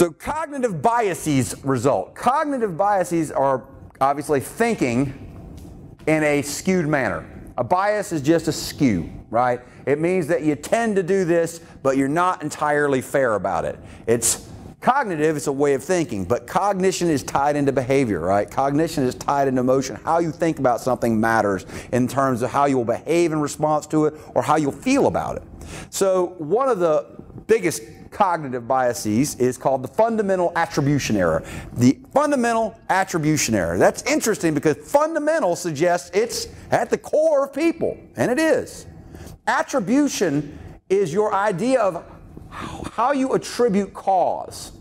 So cognitive biases result. Cognitive biases are obviously thinking in a skewed manner. A bias is just a skew, right? It means that you tend to do this, but you're not entirely fair about it. It's cognitive, it's a way of thinking, but cognition is tied into behavior, right? Cognition is tied into emotion. How you think about something matters in terms of how you will behave in response to it or how you'll feel about it. So, one of the biggest cognitive biases is called the fundamental attribution error. The fundamental attribution error. That's interesting because fundamental suggests it's at the core of people, and it is. Attribution is your idea of how you attribute cause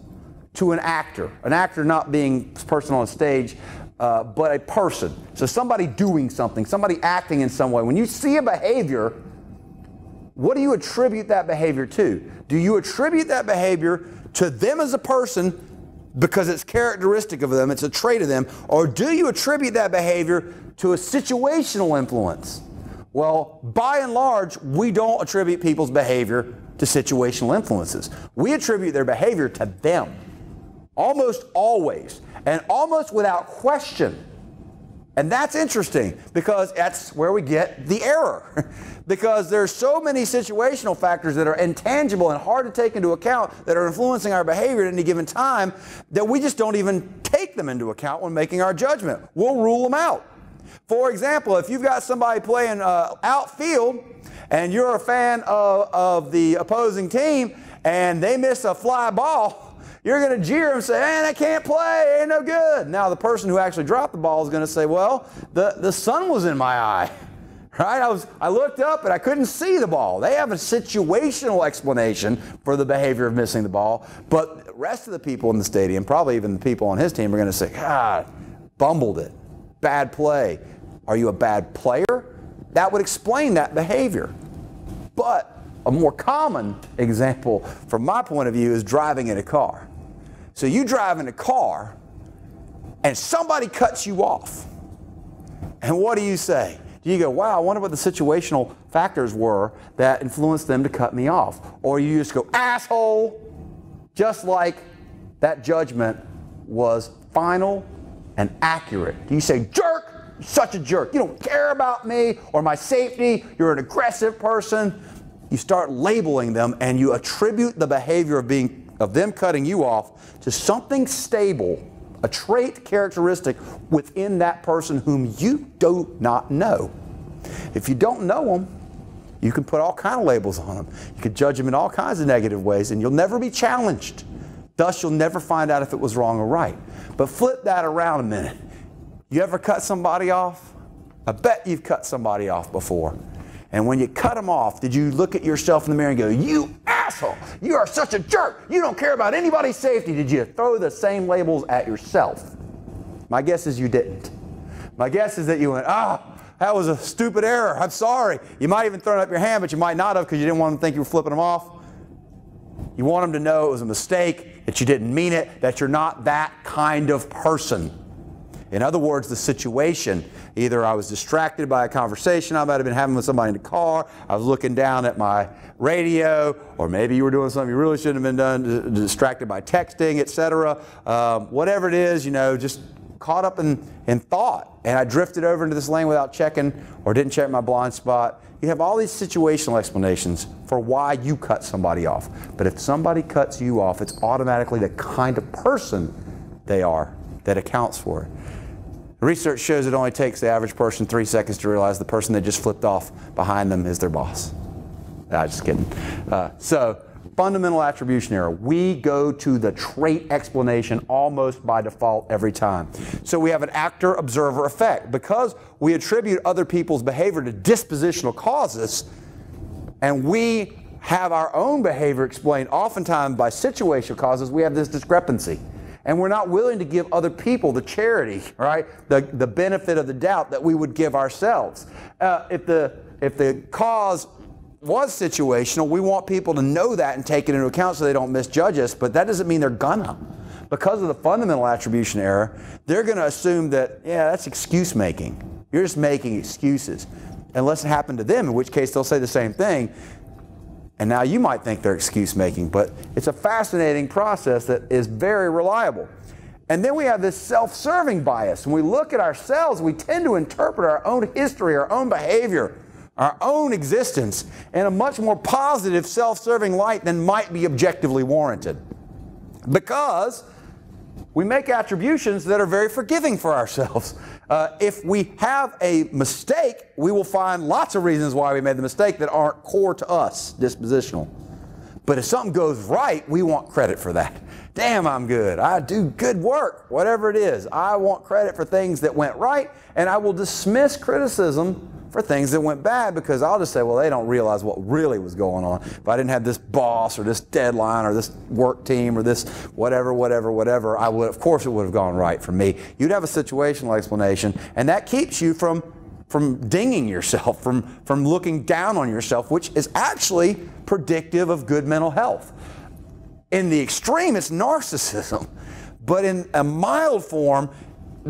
to an actor. An actor not being a person on stage, uh, but a person. So somebody doing something, somebody acting in some way. When you see a behavior, what do you attribute that behavior to? Do you attribute that behavior to them as a person because it's characteristic of them, it's a trait of them, or do you attribute that behavior to a situational influence? Well, by and large, we don't attribute people's behavior to situational influences. We attribute their behavior to them, almost always, and almost without question. And that's interesting because that's where we get the error. because there's so many situational factors that are intangible and hard to take into account that are influencing our behavior at any given time that we just don't even take them into account when making our judgment. We'll rule them out. For example, if you've got somebody playing uh, outfield and you're a fan of, of the opposing team and they miss a fly ball, you're going to jeer and say, man, I can't play, ain't no good. Now, the person who actually dropped the ball is going to say, well, the, the sun was in my eye. Right? I, was, I looked up and I couldn't see the ball. They have a situational explanation for the behavior of missing the ball, but the rest of the people in the stadium, probably even the people on his team, are going to say, God, bumbled it. Bad play. Are you a bad player? That would explain that behavior. But a more common example, from my point of view, is driving in a car. So you drive in a car and somebody cuts you off. And what do you say? Do you go, wow, I wonder what the situational factors were that influenced them to cut me off? Or you just go, asshole, just like that judgment was final and accurate. Do you say, jerk, such a jerk, you don't care about me or my safety, you're an aggressive person? You start labeling them and you attribute the behavior of being of them cutting you off to something stable, a trait characteristic within that person whom you do not know. If you don't know them, you can put all kind of labels on them. You can judge them in all kinds of negative ways, and you'll never be challenged. Thus, you'll never find out if it was wrong or right. But flip that around a minute. You ever cut somebody off? I bet you've cut somebody off before. And when you cut them off, did you look at yourself in the mirror and go, You asshole, you are such a jerk. You don't care about anybody's safety. Did you throw the same labels at yourself? My guess is you didn't. My guess is that you went, Ah, that was a stupid error. I'm sorry. You might even thrown up your hand, but you might not have because you didn't want them to think you were flipping them off. You want them to know it was a mistake, that you didn't mean it, that you're not that kind of person. In other words, the situation either I was distracted by a conversation I might have been having with somebody in the car, I was looking down at my radio, or maybe you were doing something you really shouldn't have been done, distracted by texting, etc. Um, whatever it is, you know, just caught up in, in thought. And I drifted over into this lane without checking or didn't check my blind spot. You have all these situational explanations for why you cut somebody off. But if somebody cuts you off, it's automatically the kind of person they are that accounts for it. Research shows it only takes the average person three seconds to realize the person they just flipped off behind them is their boss. I'm just kidding. Uh, so, fundamental attribution error. We go to the trait explanation almost by default every time. So we have an actor observer effect. Because we attribute other people's behavior to dispositional causes, and we have our own behavior explained oftentimes by situational causes, we have this discrepancy and we're not willing to give other people the charity, right? The, the benefit of the doubt that we would give ourselves. Uh, if, the, if the cause was situational, we want people to know that and take it into account so they don't misjudge us, but that doesn't mean they're gonna. Because of the fundamental attribution error, they're gonna assume that, yeah, that's excuse making. You're just making excuses. Unless it happened to them, in which case they'll say the same thing. And now you might think they're excuse making, but it's a fascinating process that is very reliable. And then we have this self serving bias. When we look at ourselves, we tend to interpret our own history, our own behavior, our own existence in a much more positive, self serving light than might be objectively warranted. Because we make attributions that are very forgiving for ourselves. Uh, if we have a mistake, we will find lots of reasons why we made the mistake that aren't core to us, dispositional. But if something goes right, we want credit for that. Damn, I'm good. I do good work, whatever it is. I want credit for things that went right, and I will dismiss criticism for things that went bad because I'll just say, well, they don't realize what really was going on. If I didn't have this boss or this deadline or this work team or this whatever, whatever, whatever, I would, of course, it would have gone right for me. You'd have a situational explanation, and that keeps you from from dinging yourself, from, from looking down on yourself, which is actually predictive of good mental health. In the extreme, it's narcissism. But in a mild form,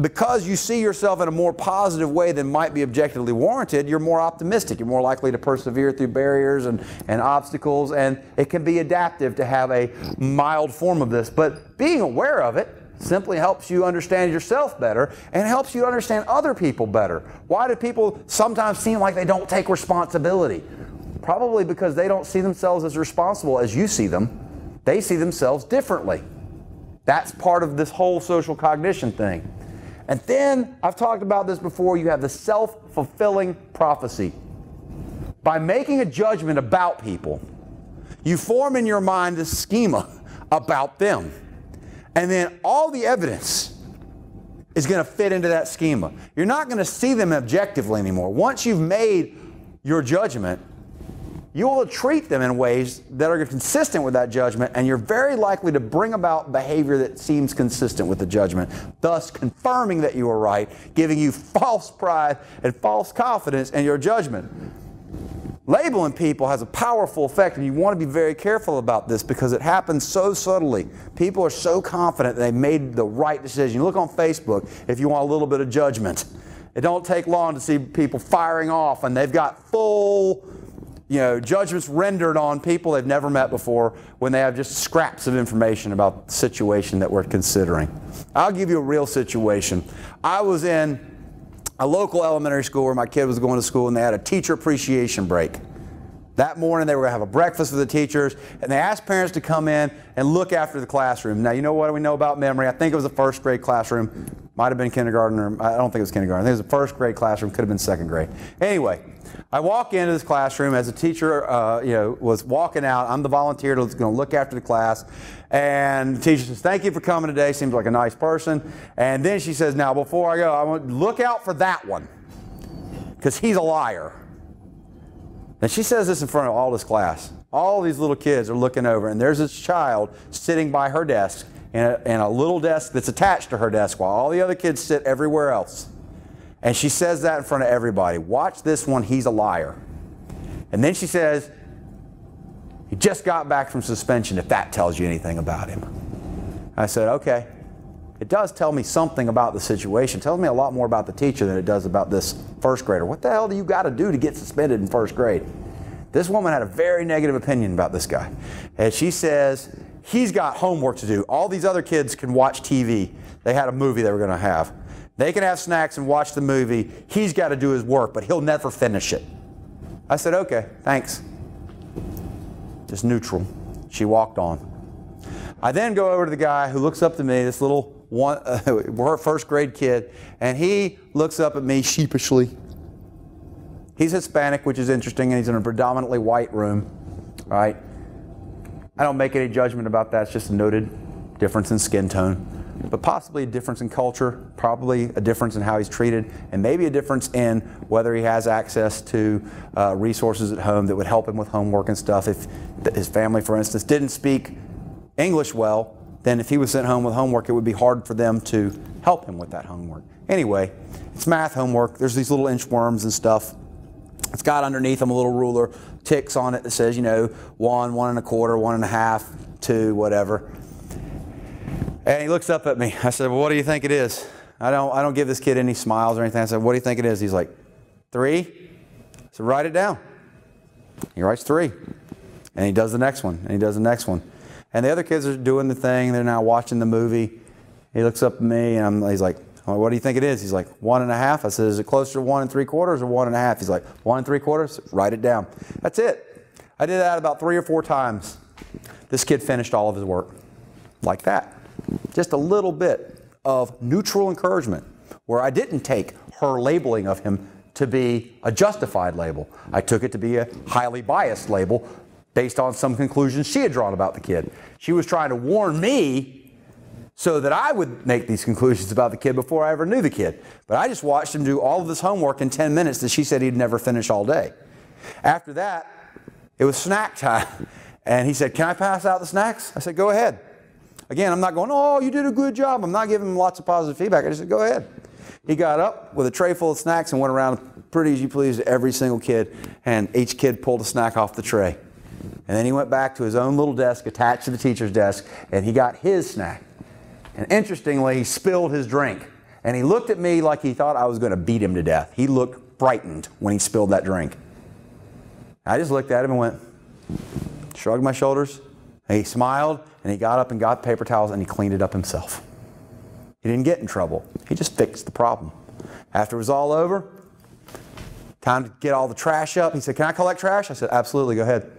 because you see yourself in a more positive way than might be objectively warranted, you're more optimistic. You're more likely to persevere through barriers and, and obstacles, and it can be adaptive to have a mild form of this. But being aware of it simply helps you understand yourself better and helps you understand other people better. Why do people sometimes seem like they don't take responsibility? Probably because they don't see themselves as responsible as you see them. They see themselves differently. That's part of this whole social cognition thing. And then, I've talked about this before, you have the self fulfilling prophecy. By making a judgment about people, you form in your mind a schema about them. And then all the evidence is going to fit into that schema. You're not going to see them objectively anymore. Once you've made your judgment, you will treat them in ways that are consistent with that judgment, and you're very likely to bring about behavior that seems consistent with the judgment, thus confirming that you were right, giving you false pride and false confidence in your judgment. Labeling people has a powerful effect, and you want to be very careful about this because it happens so subtly. People are so confident they made the right decision. You look on Facebook if you want a little bit of judgment. It don't take long to see people firing off, and they've got full you know, judgments rendered on people they've never met before when they have just scraps of information about the situation that we're considering. I'll give you a real situation. I was in a local elementary school where my kid was going to school and they had a teacher appreciation break. That morning they were going to have a breakfast for the teachers and they asked parents to come in and look after the classroom. Now, you know what we know about memory? I think it was a first grade classroom. Might have been kindergarten or I don't think it was kindergarten. I think it was a first grade classroom, could have been second grade. Anyway, I walk into this classroom as a teacher, uh, you know, was walking out. I'm the volunteer that's going to look after the class. And the teacher says, thank you for coming today. Seems like a nice person. And then she says, now before I go, I want to look out for that one because he's a liar. And she says this in front of all this class. All these little kids are looking over, and there's this child sitting by her desk and a, in a little desk that's attached to her desk while all the other kids sit everywhere else. And she says that in front of everybody. Watch this one, he's a liar. And then she says, he just got back from suspension, if that tells you anything about him. I said, okay. It does tell me something about the situation. It tells me a lot more about the teacher than it does about this first grader. What the hell do you got to do to get suspended in first grade? This woman had a very negative opinion about this guy. And she says, he's got homework to do. All these other kids can watch TV. They had a movie they were going to have. They can have snacks and watch the movie. He's got to do his work, but he'll never finish it. I said, okay, thanks. Just neutral. She walked on. I then go over to the guy who looks up to me, this little one, uh, first grade kid, and he looks up at me sheepishly. He's Hispanic, which is interesting, and he's in a predominantly white room, right? I don't make any judgment about that. It's just a noted difference in skin tone but possibly a difference in culture, probably a difference in how he's treated, and maybe a difference in whether he has access to uh, resources at home that would help him with homework and stuff. If his family, for instance, didn't speak English well, then if he was sent home with homework, it would be hard for them to help him with that homework. Anyway, it's math homework. There's these little inchworms and stuff. It's got underneath them a little ruler, ticks on it that says, you know, one, one and a quarter, one and a half, two, whatever. And he looks up at me. I said, Well, what do you think it is? I don't, I don't give this kid any smiles or anything. I said, What do you think it is? He's like, Three. Said, Write it down. He writes three. And he does the next one, and he does the next one. And the other kids are doing the thing. They're now watching the movie. He looks up at me, and I'm, he's like, well, what do you think it is? He's like, one and a half. I said, is it closer to one and three quarters or one and a half? He's like, one and three quarters? Write it down. That's it. I did that about three or four times. This kid finished all of his work like that. Just a little bit of neutral encouragement where I didn't take her labeling of him to be a justified label. I took it to be a highly biased label based on some conclusions she had drawn about the kid. She was trying to warn me so that I would make these conclusions about the kid before I ever knew the kid. But I just watched him do all of his homework in 10 minutes that she said he'd never finish all day. After that, it was snack time. And he said, Can I pass out the snacks? I said, Go ahead. Again, I'm not going, Oh, you did a good job. I'm not giving him lots of positive feedback. I just said, Go ahead. He got up with a tray full of snacks and went around pretty as you please to every single kid, and each kid pulled a snack off the tray. And then he went back to his own little desk attached to the teacher's desk, and he got his snack. And interestingly, he spilled his drink. And he looked at me like he thought I was going to beat him to death. He looked frightened when he spilled that drink. I just looked at him and went, shrugged my shoulders. And he smiled, and he got up and got paper towels, and he cleaned it up himself. He didn't get in trouble. He just fixed the problem. After it was all over, time to get all the trash up. He said, Can I collect trash? I said, Absolutely, go ahead.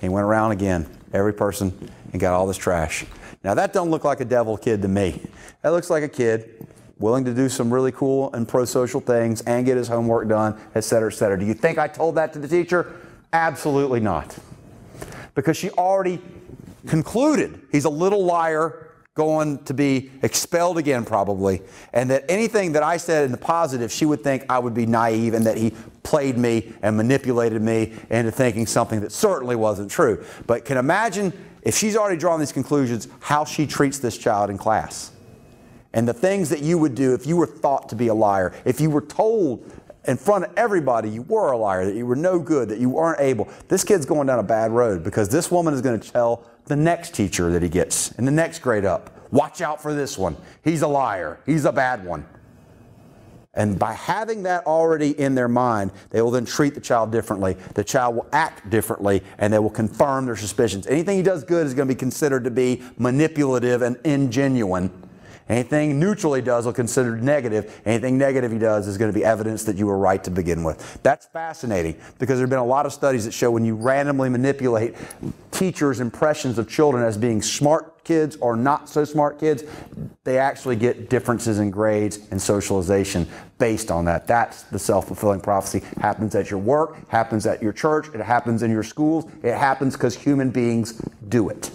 He went around again, every person, and got all this trash. Now that don't look like a devil kid to me. That looks like a kid willing to do some really cool and pro-social things and get his homework done, et cetera, et cetera. Do you think I told that to the teacher? Absolutely not. Because she already concluded he's a little liar going to be expelled again, probably, and that anything that I said in the positive, she would think I would be naive and that he played me and manipulated me into thinking something that certainly wasn't true. But can imagine if she's already drawn these conclusions, how she treats this child in class. And the things that you would do if you were thought to be a liar, if you were told in front of everybody you were a liar, that you were no good, that you weren't able. This kid's going down a bad road because this woman is going to tell the next teacher that he gets in the next grade up. Watch out for this one. He's a liar. He's a bad one. And by having that already in their mind, they will then treat the child differently. The child will act differently and they will confirm their suspicions. Anything he does good is going to be considered to be manipulative and ingenuine. Anything neutral he does will consider negative. Anything negative he does is going to be evidence that you were right to begin with. That's fascinating because there have been a lot of studies that show when you randomly manipulate teachers' impressions of children as being smart kids or not so smart kids, they actually get differences in grades and socialization based on that. That's the self-fulfilling prophecy. Happens at your work, happens at your church, it happens in your schools, it happens because human beings do it.